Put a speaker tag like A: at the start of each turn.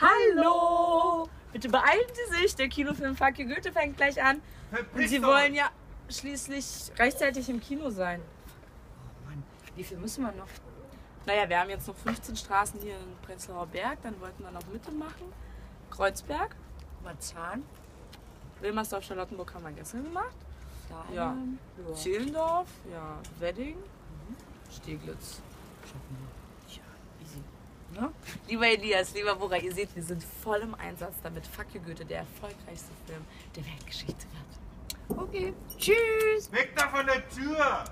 A: Hallo! Bitte beeilen Sie sich, der Kinofilm Fuck you Goethe fängt gleich an. Und Sie wollen ja schließlich rechtzeitig im Kino sein. Oh Mann, wie viel müssen wir noch? Naja, wir haben jetzt noch 15 Straßen hier in Prenzlauer Berg, dann wollten wir noch Mitte machen. Kreuzberg, Marzahn, Wilmersdorf, Charlottenburg haben wir gestern gemacht. Ja.
B: Ja.
A: Zehlendorf, ja, Wedding, Steglitz. Ja, easy. Lieber Elias, lieber Bora, ihr seht, wir sind voll im Einsatz, damit Fuck you Goethe der erfolgreichste Film der Weltgeschichte wird. Okay, tschüss!
C: Weg da von der Tür!